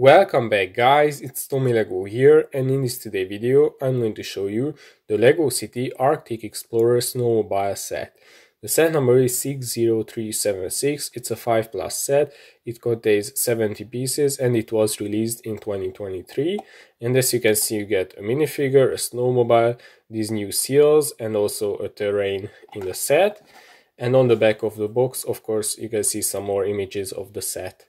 Welcome back guys, it's Tomilego here and in this today video I'm going to show you the LEGO City Arctic Explorer Snowmobile set. The set number is 60376, it's a 5 plus set, it contains 70 pieces and it was released in 2023 and as you can see you get a minifigure, a snowmobile, these new seals and also a terrain in the set. And on the back of the box of course you can see some more images of the set.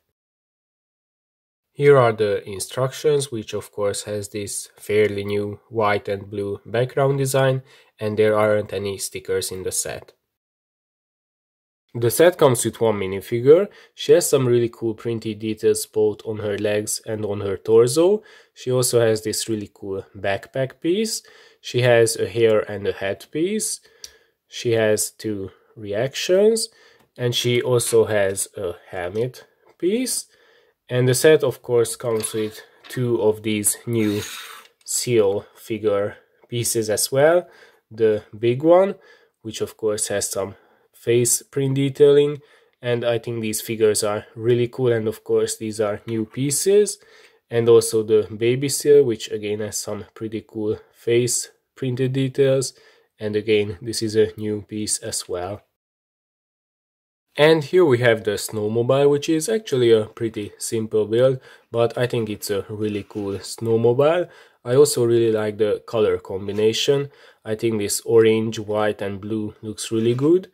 Here are the instructions, which of course has this fairly new white and blue background design, and there aren't any stickers in the set. The set comes with one minifigure. She has some really cool printed details both on her legs and on her torso. She also has this really cool backpack piece. She has a hair and a head piece. She has two reactions and she also has a helmet piece. And the set of course comes with two of these new seal figure pieces as well. The big one, which of course has some face print detailing and I think these figures are really cool and of course these are new pieces and also the baby seal which again has some pretty cool face printed details and again this is a new piece as well. And here we have the snowmobile, which is actually a pretty simple build, but I think it's a really cool snowmobile. I also really like the color combination. I think this orange, white and blue looks really good.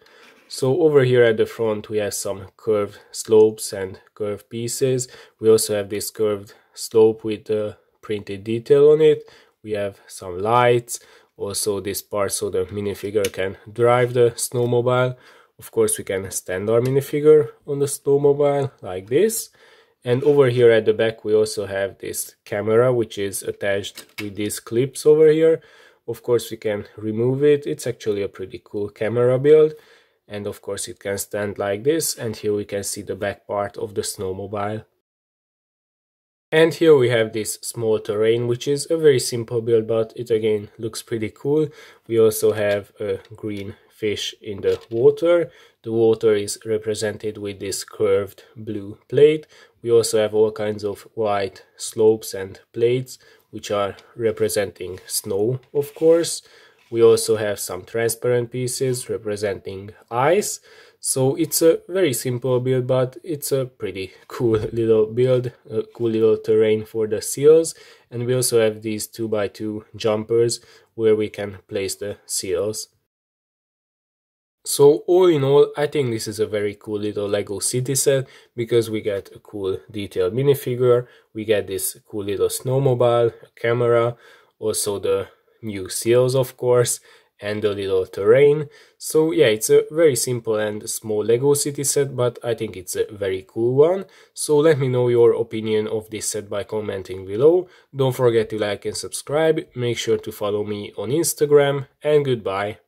So over here at the front we have some curved slopes and curved pieces. We also have this curved slope with the printed detail on it. We have some lights, also this part so the minifigure can drive the snowmobile. Of course, we can stand our minifigure on the snowmobile like this. And over here at the back, we also have this camera, which is attached with these clips over here. Of course, we can remove it. It's actually a pretty cool camera build. And of course, it can stand like this. And here we can see the back part of the snowmobile. And here we have this small terrain, which is a very simple build, but it again looks pretty cool. We also have a green fish in the water. The water is represented with this curved blue plate. We also have all kinds of white slopes and plates, which are representing snow, of course. We also have some transparent pieces representing ice. So it's a very simple build, but it's a pretty cool little build, a cool little terrain for the seals. And we also have these 2x2 jumpers where we can place the seals. So all in all, I think this is a very cool little Lego city set because we get a cool detailed minifigure, we get this cool little snowmobile, a camera, also the new seals of course, and the little terrain. So yeah, it's a very simple and small Lego city set, but I think it's a very cool one. So let me know your opinion of this set by commenting below. Don't forget to like and subscribe, make sure to follow me on Instagram, and goodbye.